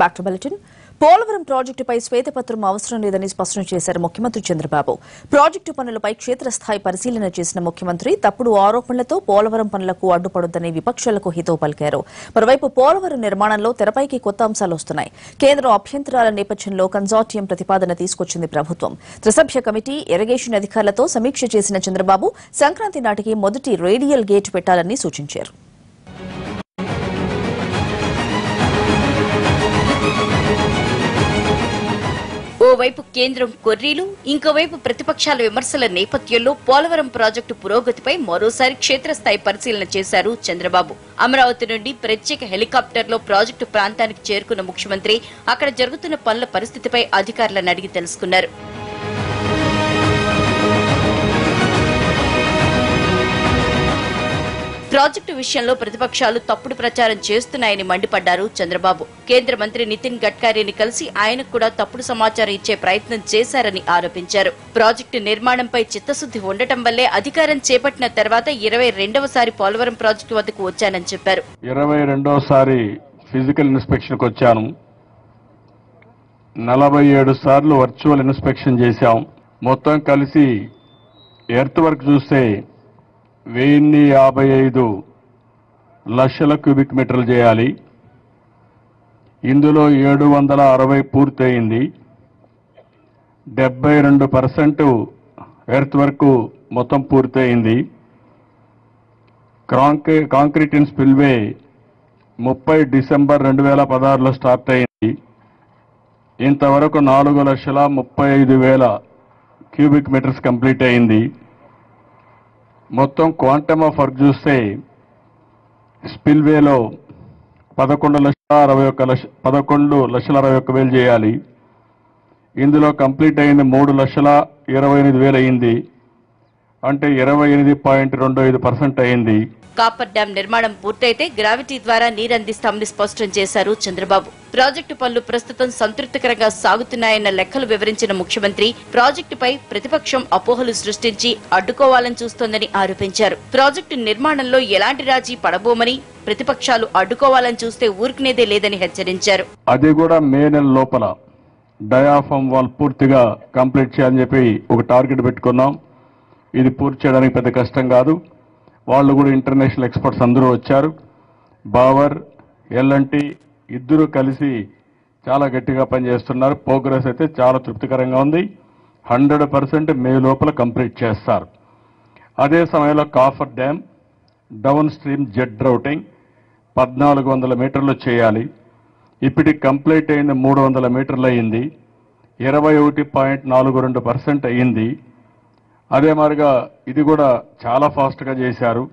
Back to bulletin Polavaram ప్రాజెక్టుపై శ్వేతపత్రం అవసరం లేదని స్పష్టం చేశారు ముఖ్యమంత్రి చంద్రబాబు. ప్రాజెక్టు పనులపై క్షేత్రస్థాయి పరిశీలన చేసిన ముఖ్యమంత్రి తప్పుడు ఆరోపణలతో పోలవరం పనులకు అడ్డుపడొద్దని విపక్షాలకు హితో పలికారు. మరోవైపు పోలవరం నిర్మాణంలో తెరపైకి కొత్త అంశాలు వస్తున్నాయి. కేంద్రం అభ్యంతరాల నేపథ్యంలో కన్సార్టియం ప్రతిపాదన తీసుకొచ్చింది ప్రభుత్వం. త్రిసభ్య కమిటీ ఇరిగేషన్ అధికారులతో సమీక్ష చేసిన చంద్రబాబు సంక్రాంతి నాటికి మొదటి రేడియల్ గేట్ పెట్టాలని సూచించారు. ఓవైపు కేంద్రం కొర్రీలు ఇంకోవైపు ప్రతిపక్షాల విమర్శల నేపథ్యంలో పోలవరం ప్రాజెక్టు పురోగతిపై మరోసారి క్షేత్రస్థాయి పరిశీలన చేశారు చంద్రబాబు. అమరావతి నుండి ప్రత్యేక హెలికాప్టర్లో ప్రాజెక్టు ప్రాంతానికి చేరుకున్న ముఖ్యమంత్రి అక్కడ జరుగుతున్న పనుల పరిస్థితిపై అధికారులను అడిగి తెలుసుకున్నారు. ప్రాజెక్టు విషయంలో ప్రతిపక్షాలు తప్పుడు ప్రచారం చేస్తున్నాయని మండిపడ్డారు చంద్రబాబు. కేంద్ర మంత్రి నితిన్ గడ్కరీని కలిసి ఆయనకు కూడా తప్పుడు సమాచారం ఇచ్చే ప్రయత్నం చేశారని ఆరోపించారు. ప్రాజెక్టు నిర్మాణంపై చిత్తశుద్ది ఉండటం వల్లే అధికారం చేపట్టిన తర్వాత ఇరవై రెండవసారి పోలవరం ప్రాజెక్టు వద్దకు వచ్చానని చెప్పారు. ఇరవై రెండవసారి ఫిజికల్ ఇన్స్పెక్షన్కి వచ్చాను. నలభై ఏడు సార్లు వర్చువల్ ఇన్స్పెక్షన్ చేశాం. మొత్తం కలిసి ఎర్త్ వర్క్ చూస్తే వెయ్యిన్ని యాభై ఐదు లక్షల క్యూబిక్ మీటర్లు చేయాలి. ఇందులో ఏడు వందల అరవై పూర్తయింది. డెబ్బై రెండు పర్సెంట్ ఎర్త్ వర్క్ మొత్తం పూర్తయింది. కాంక్రీ కాంక్రీట్ ఇన్ స్పిల్వే ముప్పై డిసెంబర్ రెండు వేల పదహారులో స్టార్ట్ అయింది. ఇంతవరకు నాలుగు లక్షల ముప్పై ఐదు వేల క్యూబిక్ మీటర్స్ కంప్లీట్ అయింది. మొత్తం క్వాంటమ్ ఆఫ్ వర్క్ చూస్తే స్పిల్వేలో పదకొండు లక్షల అరవై ఒక్క లక్ష పదకొండు లక్షల అరవై ఒక్క వేలు చేయాలి. ఇందులో కంప్లీట్ అయింది మూడు లక్షల ఇరవై ఎనిమిది వేలు అయింది. అంటే ఇరవై ఎనిమిది పాయింట్ రెండు ఐదు పర్సెంట్ అయింది. కాపర్ డ్యాం నిర్మాణం పూర్తయితే గ్రావిటీ ద్వారా నీరందిస్తామని స్పష్టం చేశారు చంద్రబాబు. ప్రాజెక్టు పనులు ప్రస్తుతం సంతృప్తికరంగా సాగుతున్నాయన్న లెక్కలు వివరించిన ముఖ్యమంత్రి ప్రాజెక్టుపై ప్రతిపక్షం అపోహలు సృష్టించి అడ్డుకోవాలని చూస్తోందని ఆరోపించారు. ప్రాజెక్టు నిర్మాణంలో ఎలాంటి రాజీ పడబోమని ప్రతిపక్షాలు అడ్డుకోవాలని చూస్తే ఊరుకునేదే లేదని హెచ్చరించారు. అది కూడా మే నెల లోపల. డయాఫామ్ వాల్ పూర్తిగా కంప్లీట్ చేయాలని చెప్పి ఒక టార్గెట్ పెట్టుకున్నాం. ఇది పూర్తి చేయడానికి పెద్ద కష్టం కాదు. వాళ్ళు కూడా ఇంటర్నేషనల్ ఎక్స్పర్ట్స్ అందరూ వచ్చారు. బావర్ ఎల్ఎన్టీ ఇద్దరు కలిసి చాలా గట్టిగా పనిచేస్తున్నారు. ప్రోగ్రెస్ అయితే చాలా తృప్తికరంగా ఉంది. హండ్రెడ్ పర్సెంట్ మే లోపల కంప్లీట్ చేస్తారు. అదే సమయంలో coffer dam down stream Z routing పద్నాలుగు వందల మీటర్లు చేయాలి. ఇప్పటికి కంప్లీట్ అయింది మూడు వందల మీటర్లు అయింది. ఇరవై ఒకటి పాయింట్ నాలుగు రెండు పర్సెంట్ అయింది. అదే మాదిరిగా ఇది కూడా చాలా ఫాస్ట్గా చేశారు.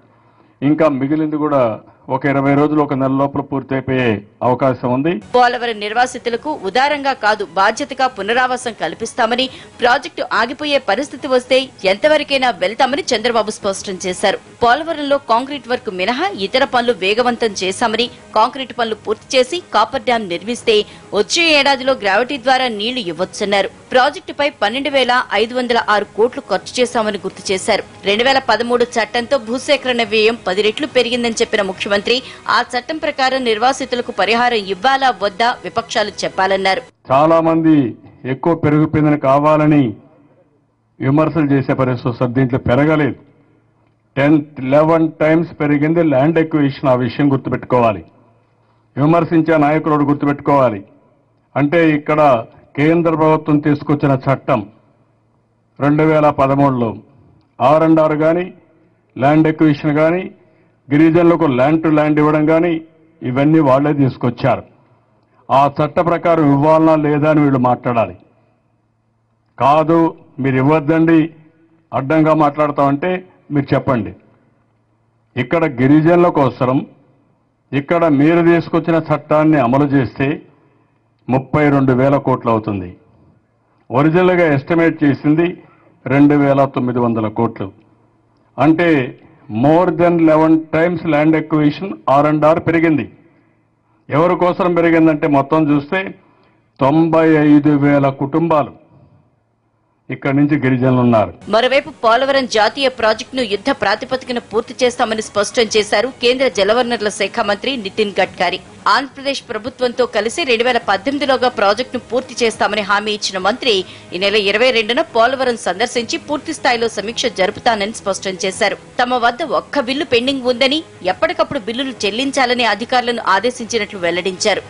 ఇంకా మిగిలింది కూడా ఒక ఇరవై రోజులు ఒక నెల లోపల పూర్తయిపోయే అవకాశం ఉంది. పోలవరం నిర్వాసితులకు ఉదారంగా కాదు బాధ్యతగా పునరావాసం కల్పిస్తామని ప్రాజెక్టు ఆగిపోయే పరిస్థితి వస్తే ఎంతవరకైనా వెళ్తామని చంద్రబాబు స్పష్టం చేశారు. పోలవరంలో కాంక్రీట్ వర్క్ మినహా ఇతర పనులు వేగవంతం చేశామని కాంక్రీట్ పనులు పూర్తి చేసి కాపర్ డ్యాం నిర్మిస్తే వచ్చే ఏడాదిలో గ్రావిటీ ద్వారా నీళ్ళు ఇవ్వొచ్చన్నారు. ప్రాజెక్టుపై పన్నెండు వేల ఐదు వందల ఆరు కోట్లు ఖర్చు చేశామని గుర్తు చేశారు. రెండు వేల పదమూడు చట్టంతో భూసేకరణ వ్యయం పది రెట్లు పెరిగిందని చెప్పిన ముఖ్యమంత్రి ఆ చట్టం ప్రకారం నిర్వాసితులకు పరిహారం ఇవ్వాలా వద్దా విపక్షాలు చెప్పాలన్నారు. చాలా మంది ఎక్కువ పెరిగిపోయిందని కావాలని విమర్శలు చేసే పరిస్థితి వస్తుంది దీంట్లో పెరగలేదు. టెన్ లెవెన్ టైమ్స్ పెరిగింది ల్యాండ్ ఎక్విషన్ ఆ విషయం గుర్తుపెట్టుకోవాలి. విమర్శించే నాయకులు గుర్తుపెట్టుకోవాలి. అంటే ఇక్కడ కేంద్ర ప్రభుత్వం తీసుకొచ్చిన చట్టం రెండు వేల పదమూడులో ఆర్ అండ్ ఆర్ కానీ ల్యాండ్ ఎక్వేషన్ కానీ గిరిజనులకు ల్యాండ్ టు ల్యాండ్ ఇవ్వడం కానీ ఇవన్నీ వాళ్ళే తీసుకొచ్చారు. ఆ చట్ట ప్రకారం ఇవ్వాలనా లేదా అని వీళ్ళు మాట్లాడాలి. కాదు మీరు ఇవ్వద్దండి అడ్డంగా మాట్లాడతామంటే మీరు చెప్పండి. ఇక్కడ గిరిజనుల కోసరం ఇక్కడ మీరు తీసుకొచ్చిన చట్టాన్ని అమలు చేస్తే ముప్పై రెండు వేల కోట్లు అవుతుంది. ఒరిజినల్గా ఎస్టిమేట్ చేసింది రెండు వేల తొమ్మిది వందల కోట్లు. అంటే more than eleven times land acquisition R and R పెరిగింది. ఎవరి కోసం పెరిగిందంటే మొత్తం చూస్తే తొంభై ఐదు వేల కుటుంబాలు ఇక్కడ నుంచి గిరిజనులు ఉన్నారు. మరోవైపు పోలవరం జాతీయ ప్రాజెక్టును యుద్ధ ప్రాతిపదికన పూర్తి చేస్తామని స్పష్టం చేశారు కేంద్ర జలవనరుల శాఖ మంత్రి నితిన్ గడ్కరీ. ఆంధ్రప్రదేశ్ ప్రభుత్వంతో కలిసి రెండు వేల పద్దెనిమిదిలోగా ప్రాజెక్టును పూర్తి చేస్తామని హామీ ఇచ్చిన మంత్రి ఈ నెల ఇరవై రెండున పోలవరం సందర్శించి పూర్తి స్థాయిలో సమీక్ష జరుపుతానని స్పష్టం చేశారు. తమ వద్ద ఒక్క బిల్లు పెండింగ్ ఉందని ఎప్పటికప్పుడు బిల్లులు చెల్లించాలని అధికారులను ఆదేశించినట్లు వెల్లడించారు.